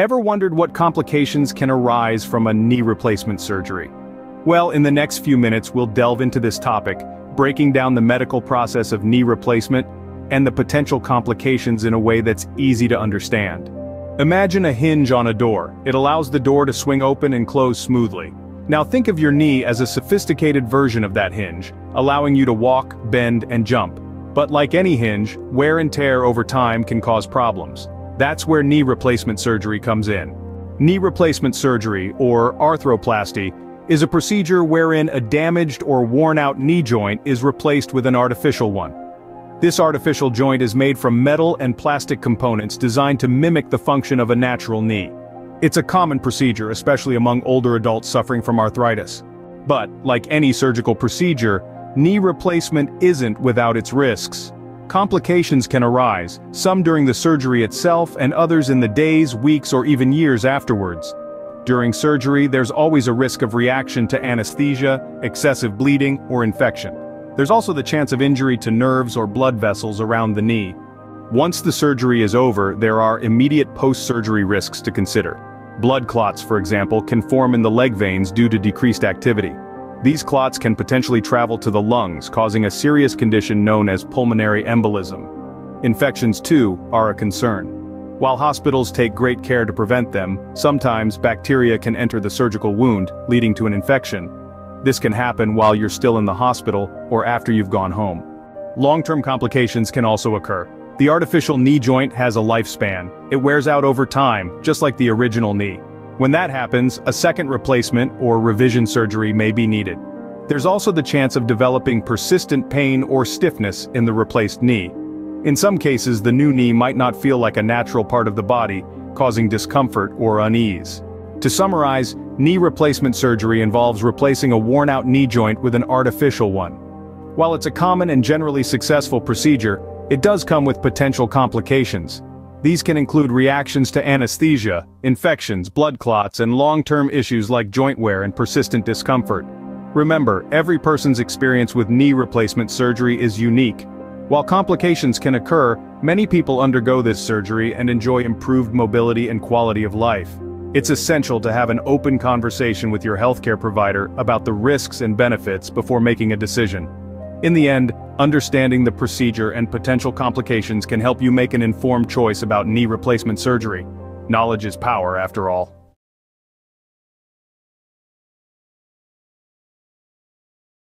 Ever wondered what complications can arise from a knee replacement surgery? Well, in the next few minutes we'll delve into this topic, breaking down the medical process of knee replacement and the potential complications in a way that's easy to understand. Imagine a hinge on a door. It allows the door to swing open and close smoothly. Now think of your knee as a sophisticated version of that hinge, allowing you to walk, bend, and jump. But like any hinge, wear and tear over time can cause problems. That's where knee replacement surgery comes in. Knee replacement surgery, or arthroplasty, is a procedure wherein a damaged or worn-out knee joint is replaced with an artificial one. This artificial joint is made from metal and plastic components designed to mimic the function of a natural knee. It's a common procedure, especially among older adults suffering from arthritis. But, like any surgical procedure, knee replacement isn't without its risks. Complications can arise, some during the surgery itself and others in the days, weeks or even years afterwards. During surgery, there's always a risk of reaction to anesthesia, excessive bleeding, or infection. There's also the chance of injury to nerves or blood vessels around the knee. Once the surgery is over, there are immediate post-surgery risks to consider. Blood clots, for example, can form in the leg veins due to decreased activity. These clots can potentially travel to the lungs, causing a serious condition known as pulmonary embolism. Infections, too, are a concern. While hospitals take great care to prevent them, sometimes bacteria can enter the surgical wound, leading to an infection. This can happen while you're still in the hospital or after you've gone home. Long-term complications can also occur. The artificial knee joint has a lifespan. It wears out over time, just like the original knee. When that happens, a second replacement or revision surgery may be needed. There's also the chance of developing persistent pain or stiffness in the replaced knee, in some cases the new knee might not feel like a natural part of the body, causing discomfort or unease. To summarize, knee replacement surgery involves replacing a worn-out knee joint with an artificial one. While it's a common and generally successful procedure, it does come with potential complications. These can include reactions to anesthesia, infections, blood clots, and long-term issues like joint wear and persistent discomfort. Remember, every person's experience with knee replacement surgery is unique, while complications can occur, many people undergo this surgery and enjoy improved mobility and quality of life. It's essential to have an open conversation with your healthcare provider about the risks and benefits before making a decision. In the end, understanding the procedure and potential complications can help you make an informed choice about knee replacement surgery. Knowledge is power after all.